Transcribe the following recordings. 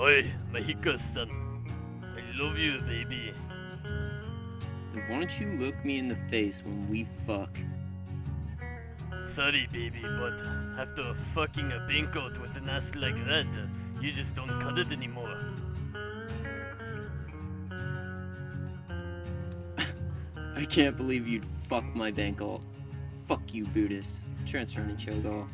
Oi, Mahiko-san. I love you, baby. Why don't you look me in the face when we fuck? Sorry, baby, but after fucking a banquet with an ass like that, you just don't cut it anymore. I can't believe you'd fuck my bankle. Fuck you, Buddhist. Transfer me, Chogo.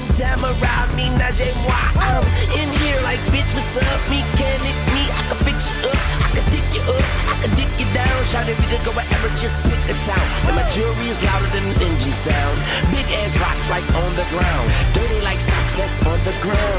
And Tamara, me, Najee, moi. I'm in here like, bitch, what's up? Me, can it me? I can fix you up. I can dick you up. I can dick you down. Shout it, we could go wherever, just pick a town. And my jewelry is louder than an engine sound. Big ass rocks like on the ground. Dirty like socks that's on the ground.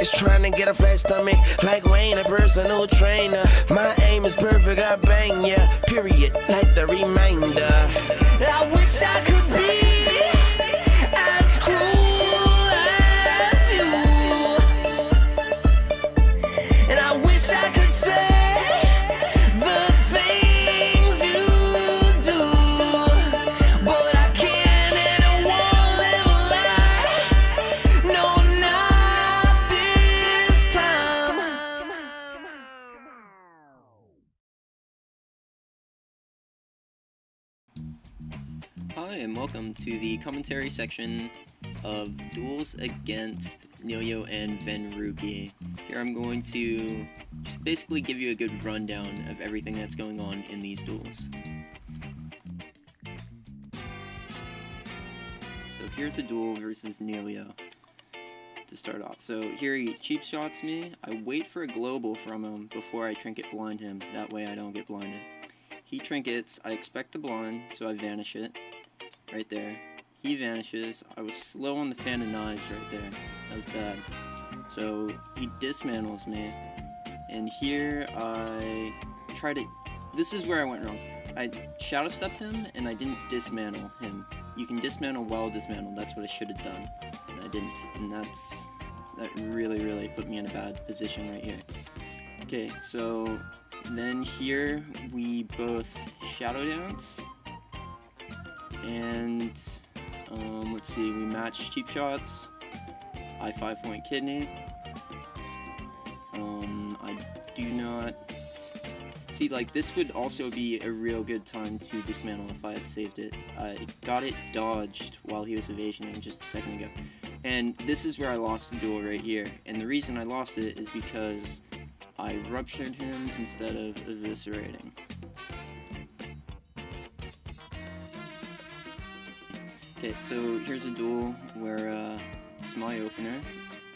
It's trying to get a flat stomach. Like Wayne, a personal trainer. My aim is perfect. I bang ya. Period. Like the reminder. Welcome to the commentary section of Duels Against Nilio and Venruki. Here I'm going to just basically give you a good rundown of everything that's going on in these duels. So here's a duel versus Nilio to start off. So here he cheap shots me. I wait for a global from him before I trinket blind him. That way I don't get blinded. He trinkets, I expect the blind, so I vanish it. Right there. He vanishes. I was slow on the fan of knives right there. That was bad. So he dismantles me. And here I try to. This is where I went wrong. I shadow stepped him and I didn't dismantle him. You can dismantle while dismantled. That's what I should have done. And I didn't. And that's. That really, really put me in a bad position right here. Okay, so then here we both shadow dance. And um, let's see, we match cheap shots. I five point kidney. Um, I do not see like this would also be a real good time to dismantle if I had saved it. I got it dodged while he was evasioning just a second ago. And this is where I lost the duel right here. And the reason I lost it is because I ruptured him instead of eviscerating. Okay, so here's a duel where uh, it's my opener.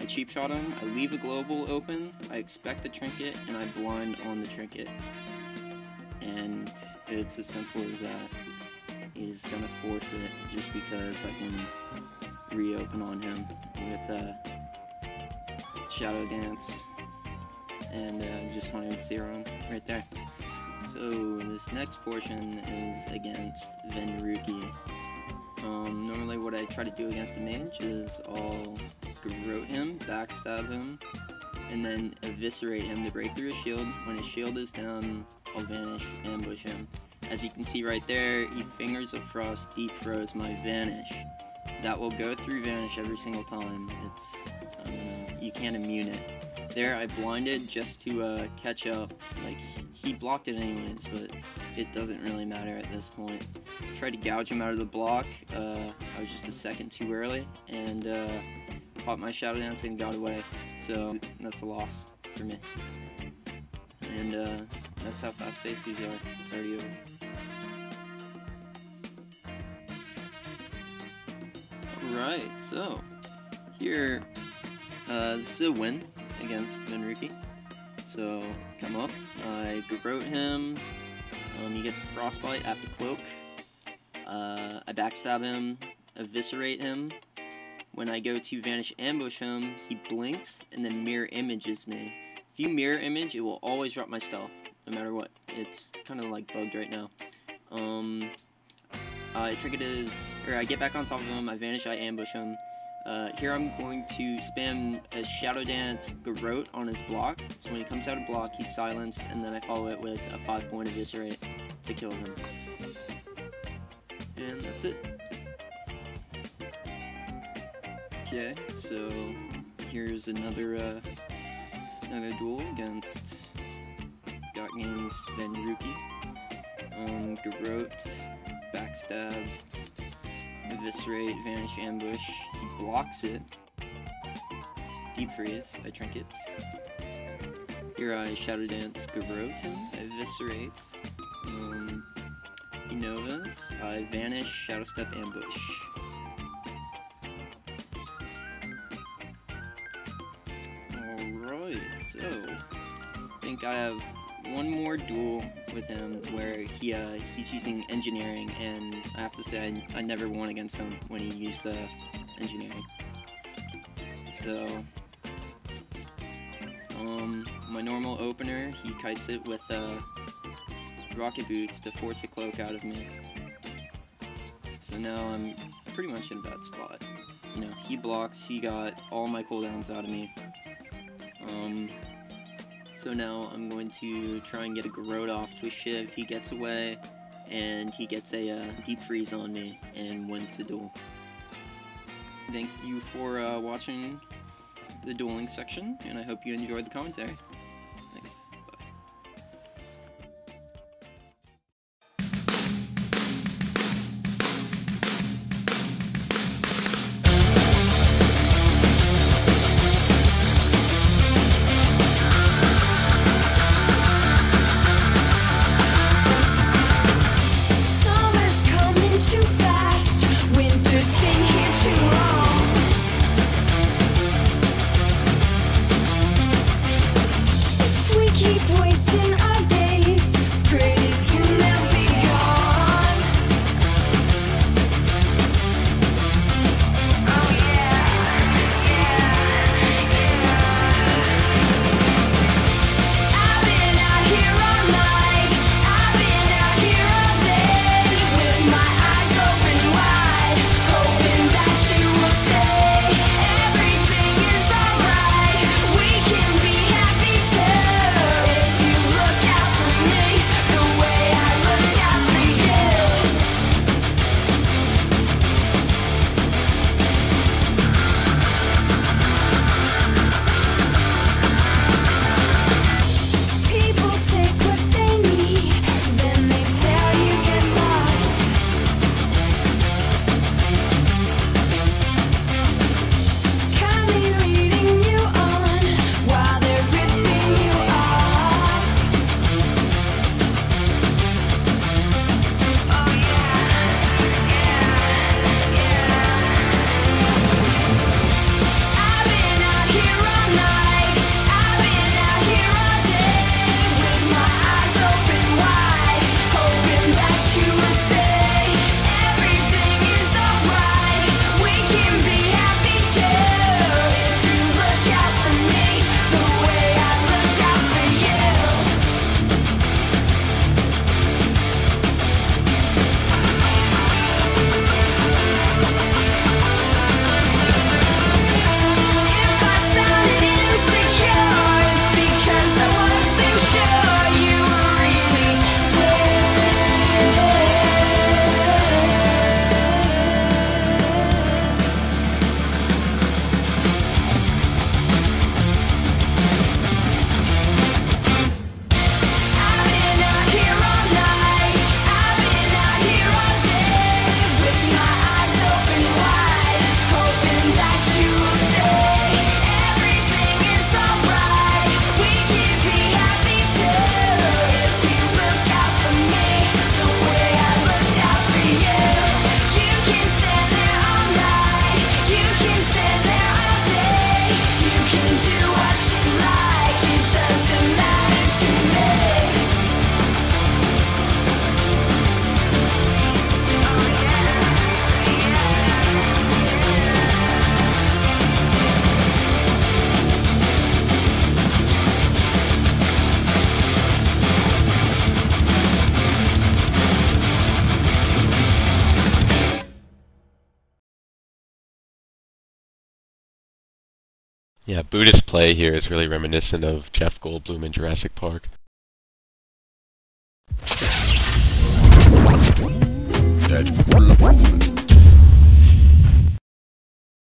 I cheap shot him, I leave a global open, I expect a trinket, and I blind on the trinket. And it's as simple as that. He's gonna forfeit just because I can reopen on him with uh, Shadow Dance and uh, just 100 him right there. So this next portion is against Venruki. Um, normally what I try to do against a mage is I'll garrote him, backstab him, and then eviscerate him to break through his shield. When his shield is down, I'll vanish, ambush him. As you can see right there, he fingers of frost deep froze my vanish. That will go through vanish every single time. It's, know, you can't immune it. There, I blinded just to uh, catch up. Like, he blocked it anyways, but it doesn't really matter at this point. Tried to gouge him out of the block. Uh, I was just a second too early, and uh, caught my shadow dance and got away. So that's a loss for me. And uh, that's how fast-paced these are. It's already over. Alright, so here, uh, this is a win against Venruki. So come up, I garrote him. Um, he gets a frostbite at the cloak. Uh, I backstab him, eviscerate him, when I go to vanish ambush him, he blinks and then mirror images me. If you mirror image, it will always drop my stealth, no matter what. It's kind of like bugged right now. Um, uh, trinket is, or I get back on top of him, I vanish, I ambush him. Uh, here I'm going to spam a Shadow Dance Garrote on his block. So when he comes out of block, he's silenced, and then I follow it with a 5 point Eviscerate to kill him. And that's it. Okay, so here's another uh, another duel against Got Games Venruki. Um, Garrote, Backstab, Eviscerate, Vanish Ambush. He blocks it. Deep Freeze, I Trinket. Here I Shadow Dance Garrote him, Eviscerate. Um, Enovas, I Vanish, Shadow Step Ambush. Alright, so I think I have one more duel with him where he uh, he's using engineering, and I have to say I, I never won against him when he used the engineering. So, um, my normal opener, he kites it with uh, rocket boots to force the cloak out of me. So now I'm pretty much in a bad spot. You know, he blocks, he got all my cooldowns out of me. Um, so now I'm going to try and get a Garrote off to a Shiv. He gets away, and he gets a uh, Deep Freeze on me and wins the duel. Thank you for uh, watching the dueling section, and I hope you enjoyed the commentary. Yeah, Buddhist play here is really reminiscent of Jeff Goldblum in Jurassic Park.